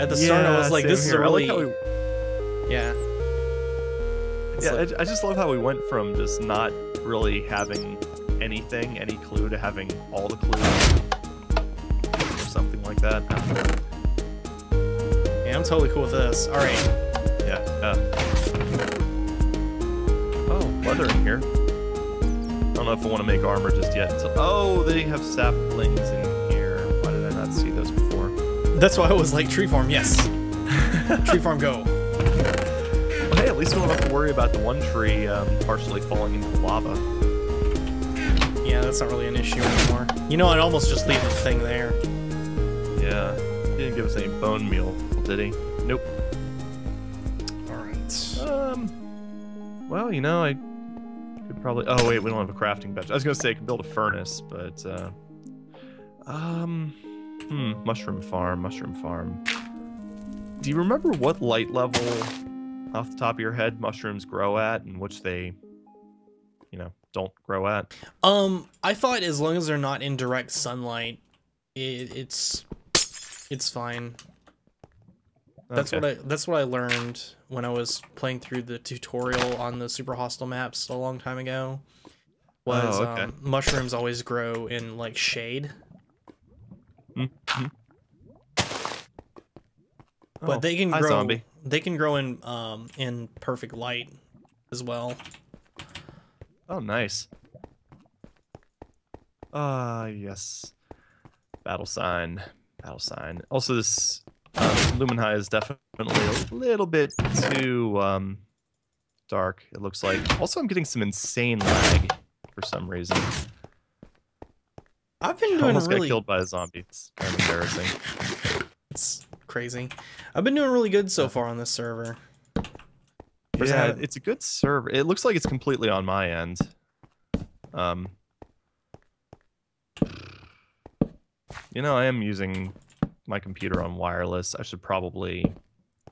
At the start, I was like, "This is here. I like really how we- yeah." It's Yeah, like- I, I just love how we went from just not really having anything, any clue, to having all the clues, or something like that. I don't know. yeah, I'm totally cool with this. All right, Yeah, yeah. Oh, leather in here. I don't know if I want to make armor just yet. Until, oh, they have saplings in that's why I was like, "Tree farm, yes." Tree farm, go. Well, hey, at least we don't have to worry about the one tree um, partially falling into the lava. Yeah, that's not really an issue anymore. You know, I'd almost just leave the thing there. Yeah, he didn't give us any bone meal, did he? Nope. All right. Um. Well, you know, I could probably. Oh wait, we don't have a crafting bench. I was gonna say I could build a furnace, but uh, um, hmm, mushroom farm, mushroom farm. Do you remember what light level, off the top of your head, mushrooms grow at, and which they, you know, don't grow at? Um, I thought as long as they're not in direct sunlight, it, it's it's fine. That's Okay. what I that's what I learned when I was playing through the tutorial on the super hostile maps a long time ago. Was Oh, okay. um, mushrooms always grow in like shade, but Oh, they can hi, grow zombie. they can grow in um in perfect light as well. Oh, nice. Ah, yes. Battle sign. Battle sign. Also, this uh, Lumen High is definitely a little bit too um, dark, it looks like. Also, I'm getting some insane lag for some reason. I've been I doing almost really got killed by a zombie. It's kind of embarrassing. Crazy. I've been doing really good so far on this server. Where's yeah, it's a good server. It looks like it's completely on my end. Um, you know, I am using my computer on wireless. I should probably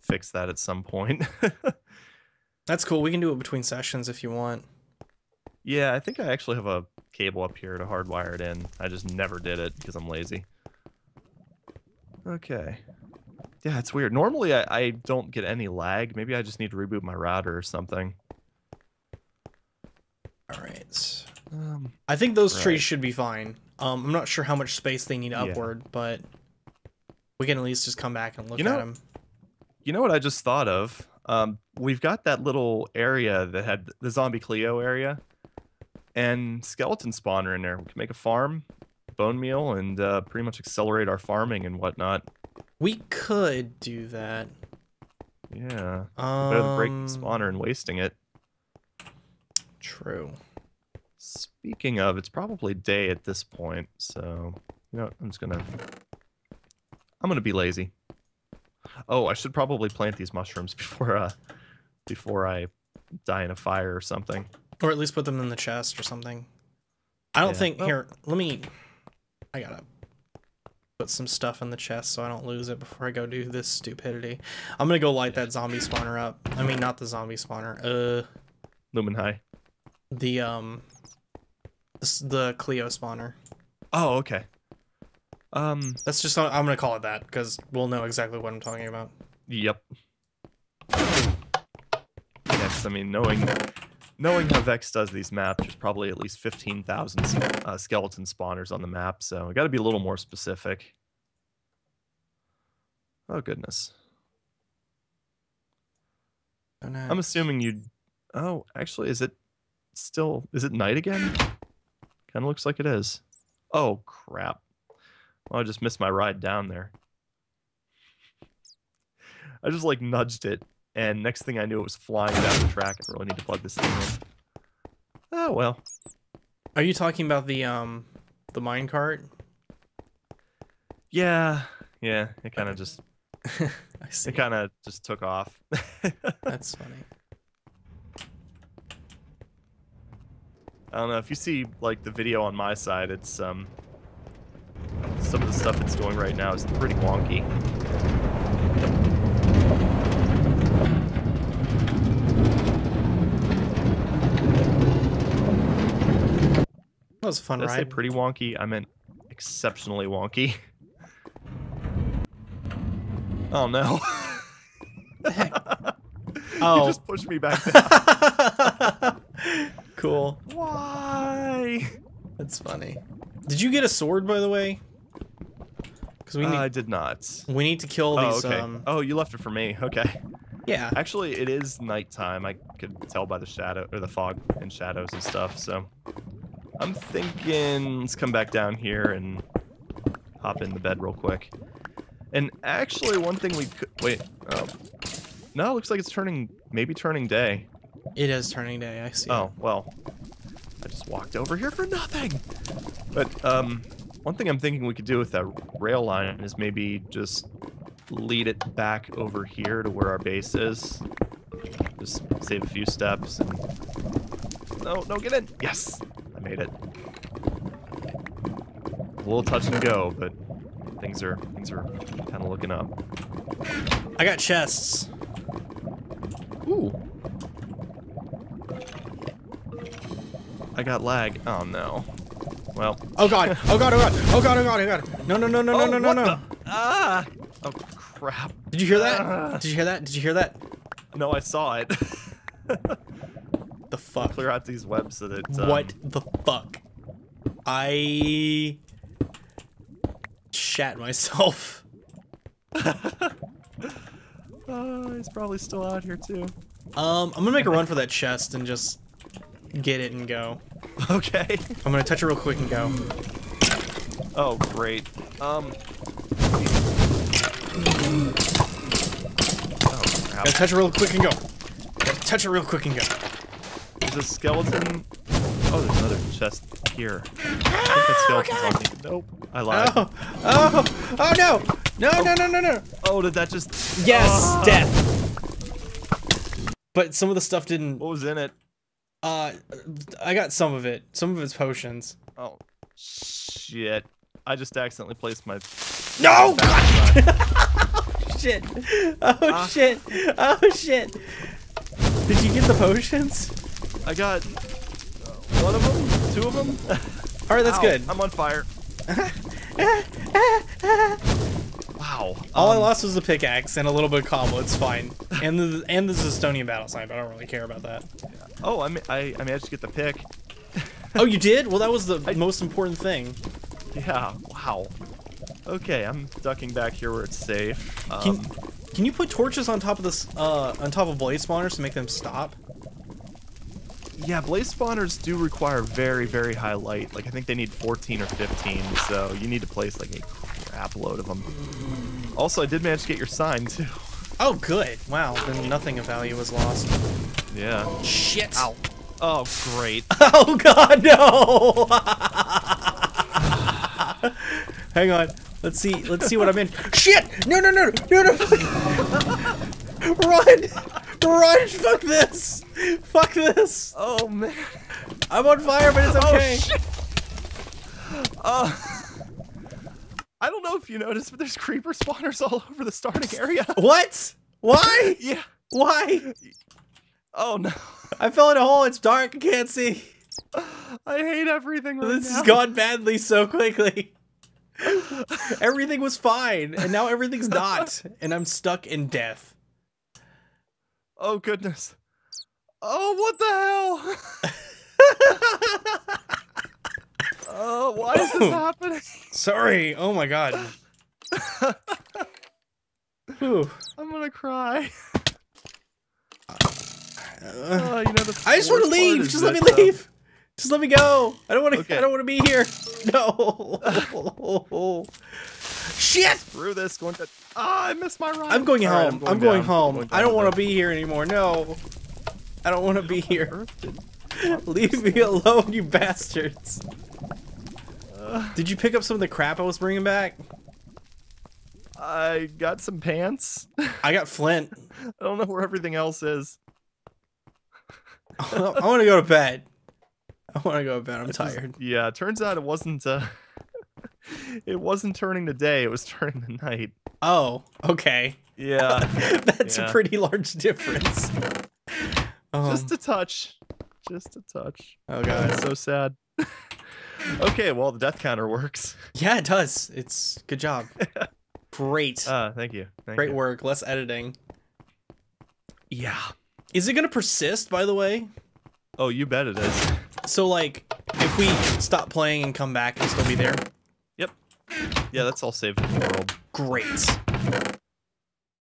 fix that at some point. That's cool. We can do it between sessions if you want. yeah, I think I actually have a cable up here to hardwire it in. I just never did it because I'm lazy. Okay. Yeah, it's weird. Normally, I, I don't get any lag. Maybe I just need to reboot my router or something. All right. Um, I think those Right. trees should be fine. Um, I'm not sure how much space they need Yeah. upward, but we can at least just come back and look You know- at them. You know what I just thought of? Um, we've got that little area that had the zombie Cleo area and skeleton spawner in there. We can make a farm, bone meal, and uh, pretty much accelerate our farming and whatnot. We could do that. Yeah. Um, Better than breaking the spawner and wasting it. True. Speaking of, it's probably day at this point, so you know, what, I'm just gonna I'm gonna be lazy. Oh, I should probably plant these mushrooms before uh before I die in a fire or something. Or at least put them in the chest or something. I don't Yeah. think Well- here. Let me. I gotta put some stuff in the chest so I don't lose it before I go do this stupidity. I'm gonna go light that zombie spawner up. I mean, not the zombie spawner. Uh, Lumen High. the um, the Cleo spawner. Oh, okay. Um, That's just I'm gonna call it that because we'll know exactly what I'm talking about. yep. Yes, I mean knowing knowing how Vechs does these maps, there's probably at least fifteen thousand uh, skeleton spawners on the map, so I got to be a little more specific. Oh goodness. Oh. I'm assuming you. Oh, actually, is it still? Is it night again? Kind of looks like it is. Oh crap! Well, I just missed my ride down there. I just like nudged it, and next thing I knew, it was flying down the track. I really need to plug this thing in. Oh well. Are you talking about the um, the minecart? Yeah, yeah. It kind of just, I see. it kind of just took off. That's funny. I don't know if you see like the video on my side. It's um some of the stuff it's doing right now is pretty wonky. That was fun Did I say pretty wonky? I meant exceptionally wonky. Oh no. Heck? You Oh. just pushed me back down. cool. Why? That's funny. Did you get a sword, by the way? Because we Uh, need I did not. we need to kill Oh, these. okay. Um, Oh, you left it for me. Okay. yeah. Actually, it is nighttime. I could tell by the shadow or the fog and shadows and stuff. So I'm thinking let's come back down here and hop in the bed real quick. And actually, one thing we could wait. Oh, no, it looks like it's turning maybe turning day. It is turning day. I see. Oh well, I just walked over here for nothing. But um, one thing I'm thinking we could do with that rail line is maybe just lead it back over here to where our base is. Just save a few steps and. No, no, get in! Yes, I made it. A little touch and go, but things are things are kind of looking up. I got chests. Ooh. I got lag. Oh no. Well. Oh god. Oh god. Oh god. Oh god. Oh god. Oh god. No. No. No. No. No. Oh, No. No. No. Ah! Oh crap. Did you hear that? Ah. Did you hear that? Did you hear that? No, I saw it. Fuck. Clear out these webs so that. Um, What the fuck? I shat myself. Uh, he's probably still out here too. Um, I'm gonna make a run for that chest and just get it and go. Okay. I'm gonna touch it real quick and go. Oh great. Um. Oh. Gotta touch it real quick and go. Gotta touch it real quick and go. There's a skeleton. Oh, there's another chest here. I think that skeleton's on. Nope. I lied. Oh, oh, oh no! No, no, no, no, no! Oh, did that just? Yes, Ah. death. But some of the stuff didn't. What was in it? Uh, I got some of it. Some of it's potions. Oh, shit. I just accidentally placed my. No! backpack. Shit! Oh Ah. shit! Oh shit! Did you get the potions? I got one of them, two of them. All right, that's Ow, good. I'm on fire. Wow. All I um, lost was the pickaxe and a little bit of cobble. It's fine. And the and the Zestonian battle sign, but I don't really care about that. Oh, I, I I managed to get the pick. Oh, you did? Well, that was the I- most important thing. Yeah. Wow. Okay, I'm ducking back here where it's safe. Um, Can, can you put torches on top of this, uh, on top of blaze spawners to make them stop? Yeah, blaze spawners do require very very high light. Like I think they need 14 or 15, so you need to place like a crap load of them. Also, I did manage to get your sign too. Oh, good. Wow. Then nothing of value was lost. Yeah. Shit. Ow. Oh, great. Oh God, no! Hang on. Let's see. Let's see what I'm in. Shit! No! No! No! No! No! Run! Run! Fuck this! Fuck this! Oh man. I'm on fire, but it's okay. Oh shit. Uh, I don't know if you noticed, but there's creeper spawners all over the starting area. what? Why? yeah. Why? Oh no. I fell in a hole. It's dark. I can't see. I hate everything right This now. has gone badly so quickly. Everything was fine, and now everything's not, and I'm stuck in death. Oh goodness. Oh, what the hell? Oh, why is this happening? Sorry. Oh my god. Whew. I'm gonna cry. Uh, Oh, you know the I just want to leave. Just let me that, uh, leave. Just let me go. I don't want to. Okay. I don't want to be here. No. Shit. Screw this. Going to. Ah, I missed my ride. I'm going All right, home. I'm going, down. home. going I don't want to be here anymore. No. I don't want to be here. Leave me alone, you bastards. Did you pick up some of the crap I was bringing back? I got some pants. I got Flint. I don't know where everything else is. I want to go to bed. I want to go to bed. I'm just- tired. Yeah, turns out it wasn't. Uh, it wasn't turning the day. It was turning the night. Oh, okay. Yeah, That's a pretty large difference. Um, just a touch. Just a touch. oh god. it's so sad. okay, well the death counter works. Yeah, it does. It's good job. Great. Ah, thank you. Thank Great you. work. Less editing. Yeah. Is it gonna persist, by the way? Oh, you bet it is. So like, if we stop playing and come back, it'll still be there. Yep. Yeah, that's all saved in the world. Great.